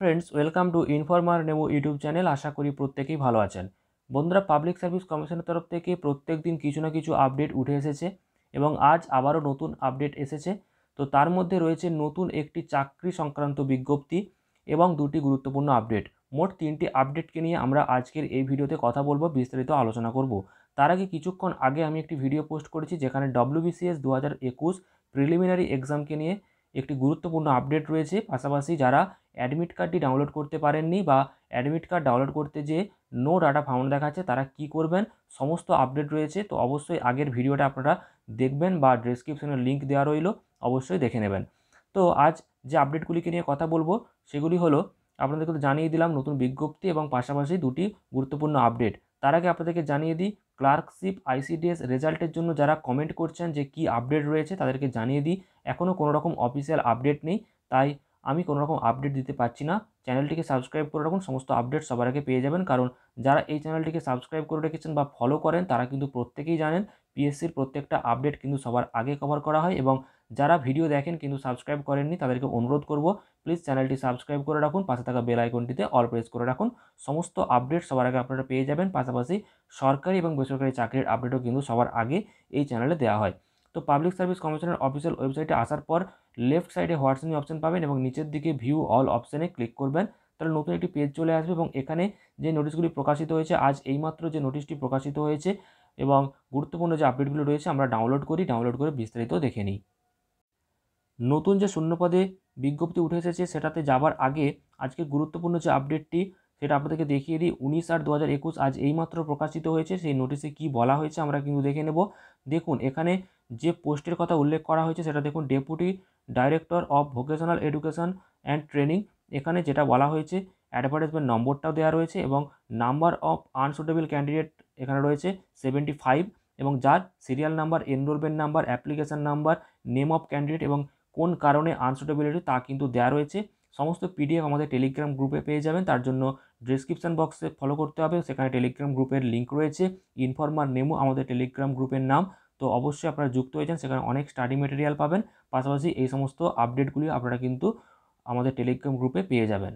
Friends welcome to Informer Nemo YouTube channel আশা করি প্রত্যেকেই ভালো আছেন। বন্ধুরা পাবলিক সার্ভিস কমিশনের তরফ থেকে প্রত্যেক দিন কিছু না কিছু আপডেট উঠে এসেছে এবং আজ আবারও নতুন আপডেট এসেছে। তো তার মধ্যে রয়েছে নতুন একটি চাকরি সংক্রান্ত বিজ্ঞপ্তি এবং দুটি গুরুত্বপূর্ণ আপডেট মোট তিনটি আপডেটকে নিয়ে আমরা আজকের এই ভিডিওতে কথা বলব, বিস্তারিত আলোচনা করব। তার আগে কিছুক্ষণ আগে আমি একটি ভিডিও পোস্ট করেছি যেখানে ডব্লিউবিসিএস দু হাজার একুশ প্রিলিমিনারি এক্সামকে নিয়ে একটি গুরুত্বপূর্ণ আপডেট রয়েছে। পাশাপাশি যারা অ্যাডমিট কার্ডটি ডাউনলোড করতে পারেননি বা অ্যাডমিট কার্ড ডাউনলোড করতে যে নো ডাটা ফাউন্ড দেখাচ্ছে, তারা কি করবেন? সমস্ত আপডেট রয়েছে। তো অবশ্যই আগের ভিডিওটা আপনারা দেখবেন বা ডেসক্রিপশনে লিঙ্ক দেওয়া রইল, অবশ্যই দেখে নেবেন। তো আজ যে আপডেটগুলিকে নিয়ে কথা বলব, সেগুলি হলো, আপনাদেরকে তো জানিয়ে দিলাম, নতুন বিজ্ঞপ্তি এবং পাশাপাশি দুটি গুরুত্বপূর্ণ আপডেট তার আগে আপনাদেরকে জানিয়ে দিই ক্লার্কশিপ আইসিডিএস রেজাল্টের জন্য যারা কমেন্ট করছেন যে কি আপডেট রয়েছে তাদেরকে জানিয়ে দিই। এখনও কোনো রকম অফিসিয়াল আপডেট নেই, তাই আমি কোনো রকম আপডেট দিতে পারছি না। চ্যানেলটিকে সাবস্ক্রাইব করে রাখুন, সমস্ত আপডেট সবার আগে পেয়ে যাবেন। কারণ যারা এই চ্যানেলটিকে সাবস্ক্রাইব করে রেখেছেন বা ফলো করেন, তারা কিন্তু প্রত্যেকেই জানেন পিএসসির প্রত্যেকটা আপডেট কিন্তু সবার আগে কভার করা হয় এবং যারা ভিডিও দেখেন কিন্তু সাবস্ক্রাইব করেননি, তাদেরকে অনুরোধ করব প্লিজ চ্যানেলটি সাবস্ক্রাইব করে রাখুন, পাশে থাকা বেল আইকনটিতে অল প্রেস করে রাখুন। সমস্ত আপডেট সবার আগে আপনারা পেয়ে যাবেন, পাশাপাশি সরকারি এবং বেসরকারি চাকরির আপডেটও কিন্তু সবার আগে এই চ্যানেলে দেওয়া হয়। তো পাবলিক সার্ভিস কমিশনের অফিসিয়াল ওয়েবসাইটে আসার পর লেফট সাইডে হোয়াটসঅ্যাপ অপশন পাবেন এবং নিচের দিকে ভিউ অল অপশানে ক্লিক করবেন। তাহলে নতুন একটি পেজ চলে আসবে এবং এখানে যে নোটিশগুলি প্রকাশিত হয়েছে, আজ এইমাত্র যে নোটিশটি প্রকাশিত হয়েছে এবং গুরুত্বপূর্ণ যে আপডেটগুলো রয়েছে, আমরা ডাউনলোড করি ডাউনলোড করে বিস্তারিত দেখে নিই। নতুন যে শূন্যপদে বিজ্ঞপ্তি উঠে এসেছে সেটাতে যাবার আগে আজকে গুরুত্বপূর্ণ যে আপডেটটি, সেটা আপনাদেরকে দেখিয়ে দিই। উনিশ আট দু হাজার একুশ আজ এইমাত্র প্রকাশিত হয়েছে, সেই নোটিশে কি বলা হয়েছে আমরা কিন্তু দেখে নেব। দেখুন, এখানে যে পোস্টের কথা উল্লেখ করা হয়েছে সেটা দেখুন, deputy director of vocational education and training, এখানে যেটা বলা হয়েছে, অ্যাডভার্টাইজমেন্ট নম্বরটাও দেওয়া রয়েছে এবং নাম্বার অফ আনসুটেবল ক্যান্ডিডেট এখানে রয়েছে, সেভেন্টি ফাইভ এবং যার serial number, enrolment number, application number, name of candidate এবং কোন কারণে আনসুটেবিলিটি তা কিন্তু দেওয়া রয়েছে। সমস্ত পিডিএফ আমাদের টেলিগ্রাম গ্রুপে পেয়ে যাবেন। তার জন্য ডিসক্রিপশান বক্সে ফলো করতে হবে। সেখানে টেলিগ্রাম গ্রুপের লিঙ্ক রয়েছে। ইনফরমার নেমো আমাদের টেলিগ্রাম গ্রুপের নাম। তো অবশ্যই আপনারা যুক্ত হয়েছেন সেখানে অনেক স্টাডি মেটেরিয়াল পাবেন। পাশাপাশি এই সমস্ত আপডেটগুলি আপনারা কিন্তু আমাদের টেলিগ্রাম গ্রুপে পেয়ে যাবেন।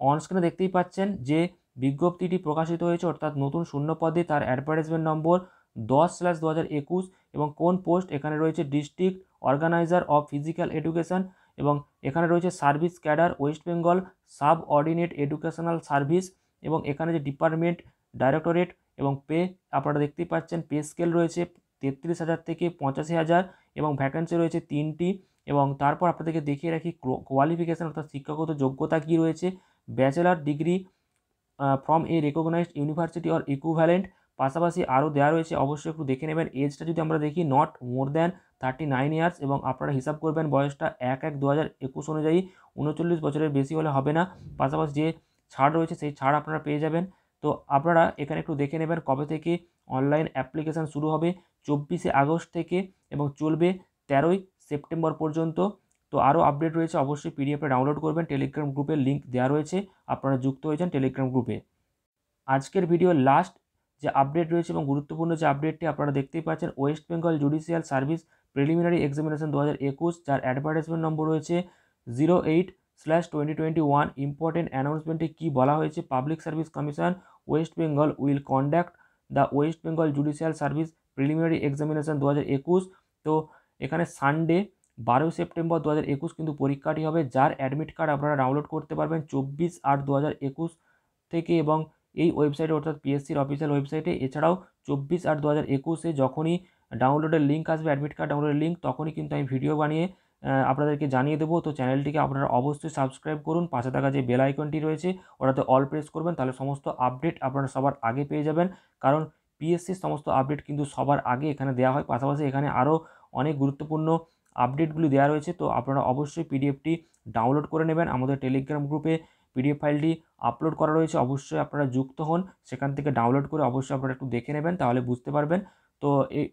অনস্ক্রিনে দেখতেই পাচ্ছেন যে বিজ্ঞপ্তিটি প্রকাশিত হয়েছে। অর্থাৎ নতুন শূন্য পদে তার অ্যাডভার্টাইজমেন্ট নম্বর দশ স্ল্যাশ দু হাজার একুশ এবং কোন পোস্ট এখানে রয়েছে district organiser of physical education এবং এখানে রয়েছে service cadre West Bengal subordinate educational service এবং এখানে যে ডিপার্টমেন্ট ডাইরেক্টরেট এবং পে আপনারা দেখতেই পাচ্ছেন পে স্কেল রয়েছে তেত্রিশ হাজার থেকে পঁচাশি হাজার এবং ভ্যাকেন্সি রয়েছে তিনটি এবং তারপর আপনাদেরকে দেখিয়ে রাখি কোয়ালিফিকেশান অর্থাৎ শিক্ষাগত যোগ্যতা কী রয়েছে bachelor degree from a recognised university or equivalent পাশাপাশি আরও দেওয়া রয়েছে, অবশ্যই একটু দেখে নেবেন। এজটা যদি আমরা দেখি not more than thirty nine years এবং আপনারা হিসাব করবেন বয়সটা এক এক দু হাজার একুশ অনুযায়ী উনচল্লিশ বছরের বেশি হলে হবে না। পাশাপাশি যে ছাড় রয়েছে, সেই ছাড় আপনারা পেয়ে যাবেন। তো আপনারা এখানে একটু দেখে নেবেন কবে থেকে অনলাইন অ্যাপ্লিকেশান শুরু হবে। চব্বিশে আগস্ট থেকে এবং চলবে তেরোই সেপ্টেম্বর পর্যন্ত। তো আরও আপডেট রয়েছে, অবশ্যই পিডিএফে ডাউনলোড করবেন। টেলিগ্রাম গ্রুপের লিঙ্ক দেওয়া রয়েছে। আপনারা যুক্ত হয়েছেন টেলিগ্রাম গ্রুপে আজকের ভিডিও লাস্ট যে আপডেট রয়েছে এবং গুরুত্বপূর্ণ যে আপডেটটি আপনারা দেখতেই পাচ্ছেন West Bengal judicial service preliminary examination দু হাজার একুশ, যার অ্যাডভার্টাইজমেন্ট নম্বর রয়েছে zero eight slash twenty twenty one important অ্যানাউন্সমেন্টে কী বলা হয়েছে? Public service commission West Bengal will conduct the West Bengal judicial service preliminary examination দু হাজার একুশ। তো এখানে সানডে বারোই সেপ্টেম্বর দু হাজার একুশ কিন্তু পরীক্ষাটি হবে, যার অ্যাডমিট কার্ড আপনারা ডাউনলোড করতে পারবেন চব্বিশ আট দু হাজার একুশ থেকে এবং এই ওয়েবসাইটে অর্থাৎ পিএসসির অফিসিয়াল ওয়েবসাইটে এছাড়াও চব্বিশ আট দু হাজার একুশে যখনই ডাউনলোডের লিঙ্ক আসবে অ্যাডমিট কার্ড ডাউনলোডের লিঙ্ক তখনই কিন্তু আমি ভিডিও বানিয়ে আপনাদেরকে জানিয়ে দেবো। তো চ্যানেলটিকে আপনারা অবশ্যই সাবস্ক্রাইব করুন। পাশে থাকা যে বেল আইকনটি রয়েছে, ওটাতে অল প্রেস করবেন, তাহলে সমস্ত আপডেট আপনারা সবার আগে পেয়ে যাবেন। কারণ পিএসসির সমস্ত আপডেট কিন্তু সবার আগে এখানে দেওয়া হয়। পাশাপাশি এখানে আরও অনেক গুরুত্বপূর্ণ আপডেটগুলি দেওয়া রয়েছে। তো আপনারা অবশ্যই পিডিএফটি ডাউনলোড করে নেবেন। আমাদের টেলিগ্রাম গ্রুপে পিডিএফ ফাইলটি আপলোড করা রয়েছে, অবশ্যই আপনারা যুক্ত হন। সেখান থেকে ডাউনলোড করে অবশ্যই আপনারা একটু দেখে নেবেন, তাহলে বুঝতে পারবেন। তো এই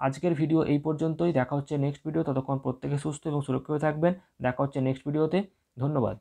আজকের ভিডিও এই পর্যন্তই, দেখা হচ্ছে নেক্সট ভিডিও ততক্ষণ প্রত্যেকে সুস্থ এবং সুরক্ষিত থাকবেন, দেখা হচ্ছে নেক্সট ভিডিওতে ধন্যবাদ।